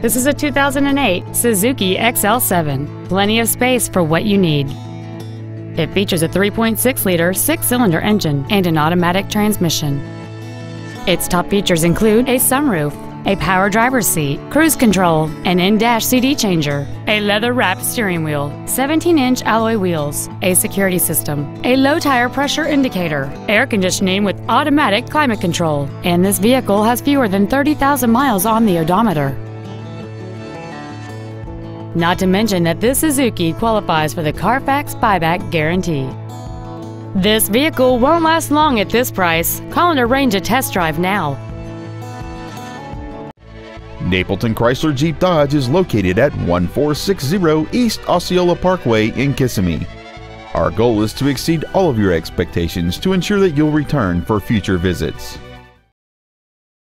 This is a 2008 Suzuki XL7. Plenty of space for what you need. It features a 3.6-liter six-cylinder engine and an automatic transmission. Its top features include a sunroof, a power driver's seat, cruise control, an in-dash CD changer, a leather-wrapped steering wheel, 17-inch alloy wheels, a security system, a low tire pressure indicator, air conditioning with automatic climate control, and this vehicle has fewer than 30,000 miles on the odometer. Not to mention that this Suzuki qualifies for the Carfax buyback guarantee. This vehicle won't last long at this price. Call and arrange a test drive now. Napleton Chrysler Jeep Dodge is located at 1460 East Osceola Parkway in Kissimmee. Our goal is to exceed all of your expectations to ensure that you'll return for future visits.